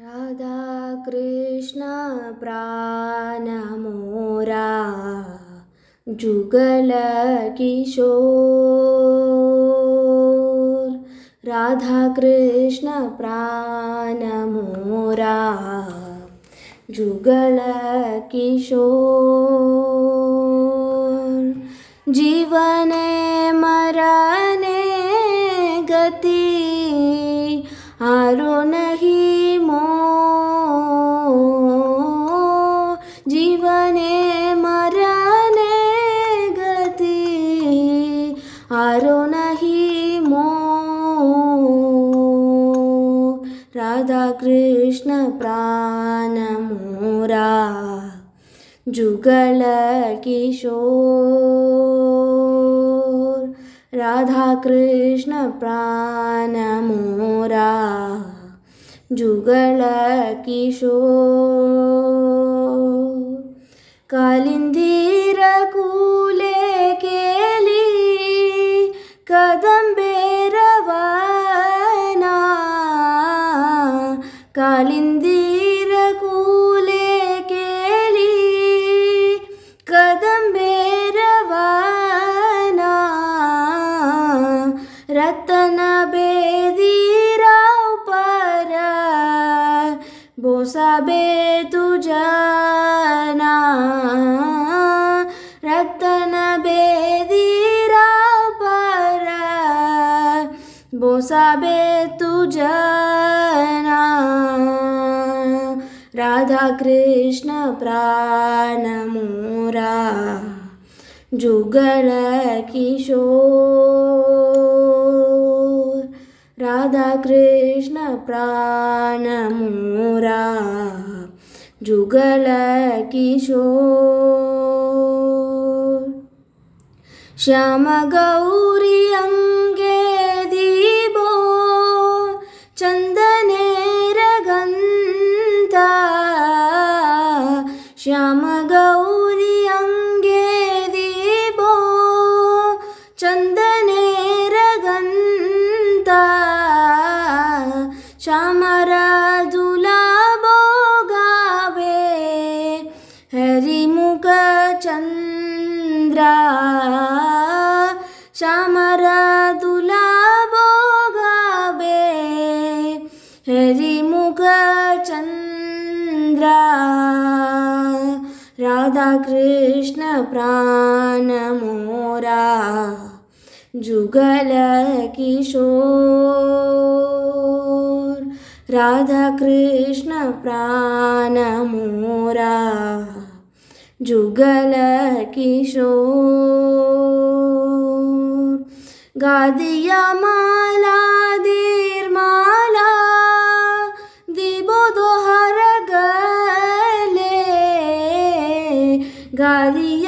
राधा कृष्ण प्राणमोरा जुगल किशोर। राधा कृष्ण प्राणमोरा जुगल किशोर। जीवने जीवने मरने गति आरो नहीं मो। राधाकृष्ण प्राणमोरा जुगल किशोर। प्राण मोरा जुगल किशोर। कालिंदीर कूले केली कदंबेरवना बोसाबे तुझना रतन बेदीरा पर। बोसाबे तुझना राधा कृष्ण प्राण मोरा। जुगल किशोर, राधा कृष्ण प्राण मोरा जुगल किशोर। श्याम गौरी अंगे दीबो चंदनेर गंधा श्याम श्यामर दुलाबो गावे हरिमुख चंद्रा श्यामर दुलाबो गावे हरिमुख चंद्रा राधा जुगल किशोर गादिया माला दीर माला दीबो दोहर गले। गादिया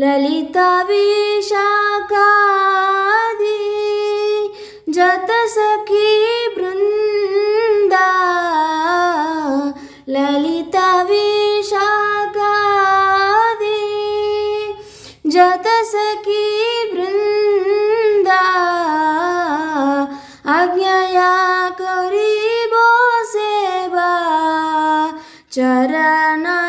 मोरा जुगल किशोर राधा कृष्ण प्राण मोरा जुगल किशोर ललिता विशाखादि जत सखी वृंदा ललिता विशाखादि जत सखी वृंदा आज्ञया करीबो सेवा चरणरविन्दा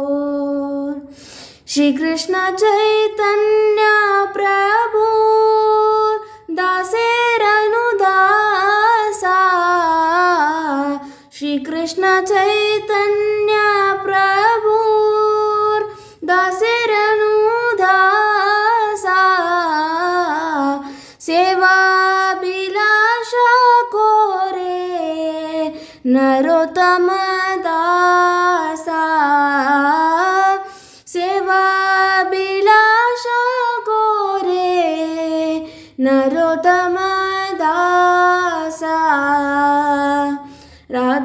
श्रीकृष्ण चैतन्य प्रभु दासेरनुदासा। श्रीकृष्ण चैतन्य प्रभु दासेरनुदासा। सेवाभिलाष कोरे नरोत्तमदासा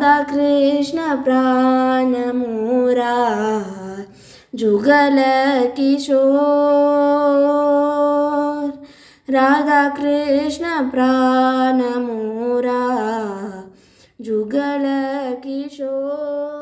राधा कृष्ण प्राण मोरा जुगल किशो राधा कृष्ण प्राण मोरा जुगल किशोर।